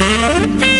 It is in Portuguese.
Música